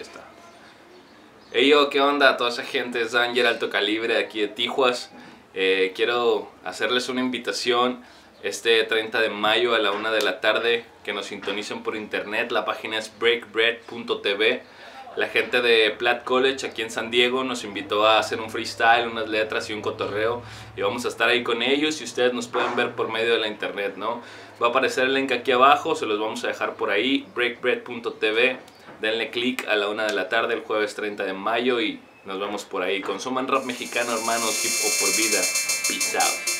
Está. Hey yo, ¿qué onda? Toda esa gente es Danger Alto Calibre aquí de Tijuas. Eh, quiero hacerles una invitación este 30 de mayo a la 1 de la tarde que nos sintonicen por internet. La página es breakbread.tv. La gente de Platt College aquí en San Diego nos invitó a hacer un freestyle, unas letras y un cotorreo y vamos a estar ahí con ellos y ustedes nos pueden ver por medio de la internet, ¿no? Va a aparecer el link aquí abajo, se los vamos a dejar por ahí, breakbread.tv. Denle click a la 1 de la tarde el jueves 30 de mayo y nos vemos por ahí. Consuman rap mexicano, hermanos, hip hop por vida. Peace out.